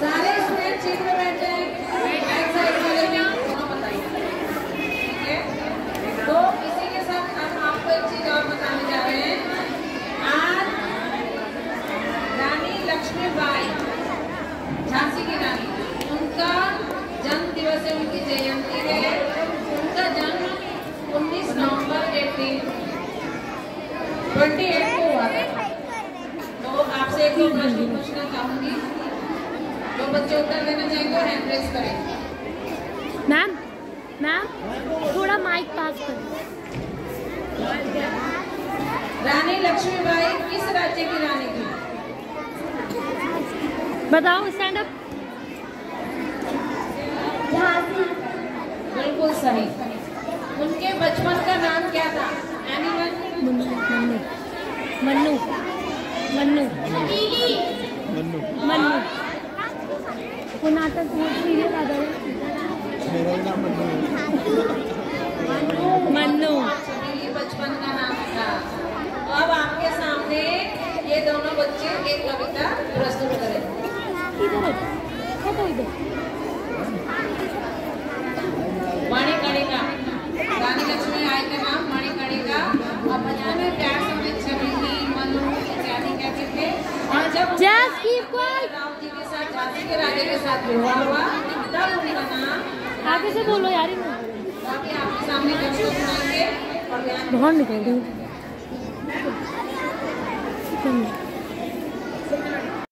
सारे student seat तो लक्ष्मीबाई, झांसी की रानी, उनका जन्म दिवस है, उनकी जयंती है। उनका जन्म 19 नवंबर 18 28 को हुआ था तो आपसे एक दो प्रश्न पूछना चाहूँगी। जो बच्चे उत्तर देना चाहेंगे वो हैंड रेस करें मैम मैम थोड़ा माइक पास कर। रानी लक्ष्मीबाई किस राज्य की रानी थी? बताओ स्टैंड अप बिल्कुल सही। उनके बचपन का नाम क्या था? एनिमल मन्नू मन्नू। मन्नू। मन्नू। मन्नू। वो नाटक वो सीरियल आ मेरा ही नाम मन्नू मन्नू चमेली बचपन का नाम था तो अब आपके सामने ये दोनों बच्चे एक कविता प्रस्तुत करेंगे इधर हटो इधर मणिकणिका रानी लक्ष्मी आई का नाम मणिकणिका और बचपन में प्यार समझ छबीली मनु इत्यादि कहते थे और जब उनका Just keep quiet. Ram ji के साथ झांसी के राजे के साथ विवाह हुआ तब उनका नाम आगे से बोलो यार इन्हें आपके सामने कविता सुनाएँगे और ध्यान बहुत निकल हूँ।